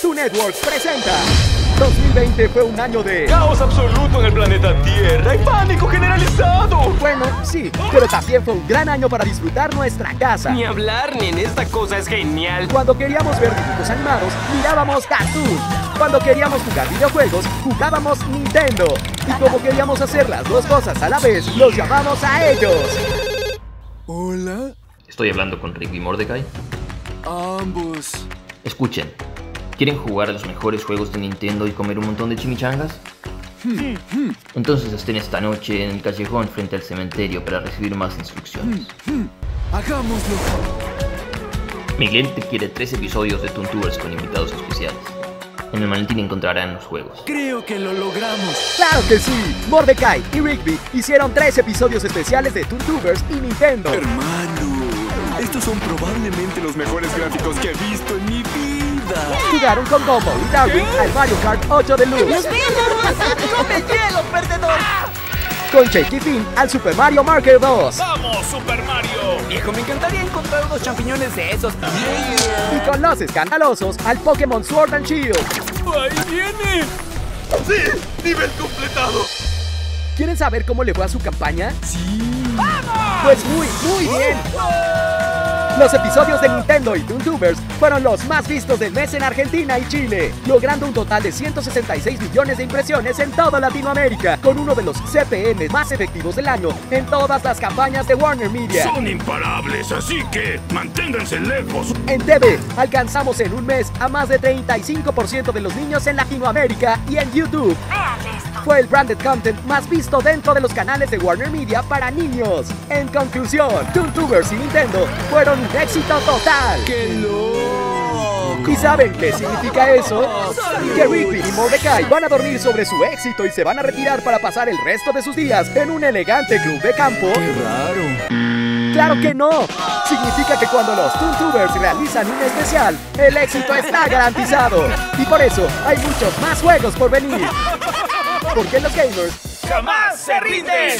Cartoon Network presenta 2020 fue un año de... Caos absoluto en el planeta Tierra y pánico generalizado. Bueno, sí, pero también fue un gran año para disfrutar nuestra casa. Ni hablar, ni en esta cosa es genial. Cuando queríamos ver dibujos animados, mirábamos Cartoon. Cuando queríamos jugar videojuegos, jugábamos Nintendo. Y como queríamos hacer las dos cosas a la vez, los llamamos a ellos. Hola, Estoy hablando con Rick y Mordecai. ambos. Escuchen, ¿quieren jugar a los mejores juegos de Nintendo y comer un montón de chimichangas? Entonces estén esta noche en el callejón frente al cementerio para recibir más instrucciones. Hagámoslo. Mi cliente quiere tres episodios de Toontubers con invitados especiales. En el maletín encontrarán los juegos. Creo que lo logramos. ¡Claro que sí! Mordecai y Rigby hicieron tres episodios especiales de Toontubers y Nintendo. Hermano, estos son probablemente los mejores gráficos que he visto en mi vida. Jugaron con Gumbo y Darwin al Mario Kart 8 Deluxe. ¡Come hielo, perdedor! Con Shake y Finn al Super Mario Maker 2. ¡Vamos, Super Mario! Viejo, me encantaría encontrar unos champiñones de esos. Y con los escandalosos al Pokémon Sword and Shield. ¡Ahí viene! ¡Sí! ¡Nivel completado! ¿Quieren saber cómo le fue a su campaña? Sí. Pues muy, muy bien. Los episodios de Nintendo y Toontubers fueron los más vistos del mes en Argentina y Chile, logrando un total de 166 millones de impresiones en toda Latinoamérica, con uno de los CPM más efectivos del año en todas las campañas de Warner Media. Son imparables, así que manténganse lejos. En TV alcanzamos en un mes a más de 35% de los niños en Latinoamérica y en YouTube. Fue el branded content más visto dentro de los canales de Warner Media para niños. En conclusión, Toontubers y Nintendo fueron un éxito total. ¡Qué loco! ¿Y saben qué significa eso? Que Rigby y Mordecai van a dormir sobre su éxito y se van a retirar para pasar el resto de sus días en un elegante club de campo. ¡Qué raro! ¡Claro que no! Significa que cuando los Toontubers realizan un especial, el éxito está garantizado. Y por eso hay muchos más juegos por venir. Porque los gamers ¡Jamás se rinden!